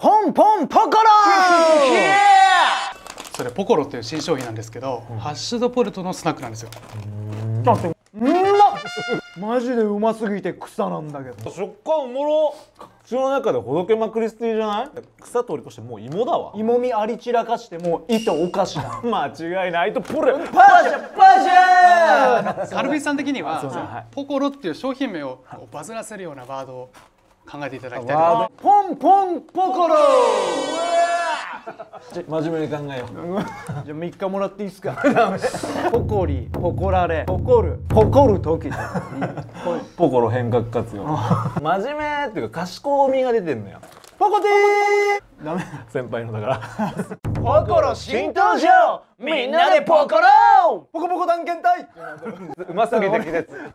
ポンポンポコロそれポコロっていう新商品なんですけど、ハッシュドポテトのスナックなんですよ。うまっマジでうますぎて草なんだけど。食感おもろ口の中でほどけまくりスティじゃない？草通り越してもう芋だわ。芋みあり散らかしてもう糸おかしな間違いないとポレ。パジャパジャカルビさん的には、ポコロっていう商品名をこうバズらせるようなワードを考えていただきたい。ポンポンポコロ真面目に考えよう。じゃあ3日もらっていいですか？ポコリポコられ。ポコる。ポコる時。だ ポコロ変革活用真面目っていうか賢みが出てんのよ。ポコティー。ダメ。先輩のだから。ポコロ新登場。みんなでポコロポコポコ探検隊。うますぎて気絶